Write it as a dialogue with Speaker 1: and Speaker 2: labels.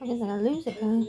Speaker 1: I guess I'm gonna lose it huh?